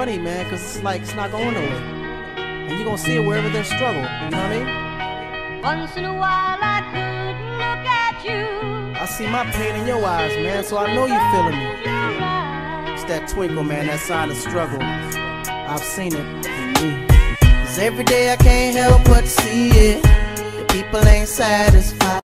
funny, man, because it's like it's not going nowhere. And you're gonna see it wherever there's struggle. You know what I mean? Once in a while I could look at you. I see my pain in your eyes, man, so I know you're feeling me. It's that twinkle, man, that sign of struggle. I've seen it in me. Cause every day I can't help but see it. The people ain't satisfied.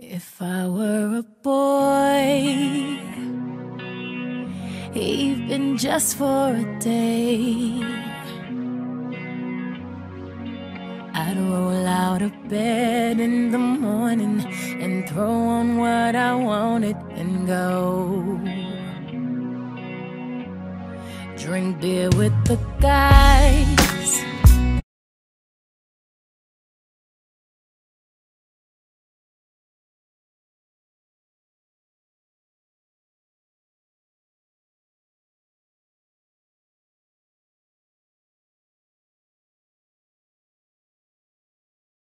If I were a boy, even just for a day, I'd roll out of bed in the morning and throw on what I wanted and go. Drink beer with the guys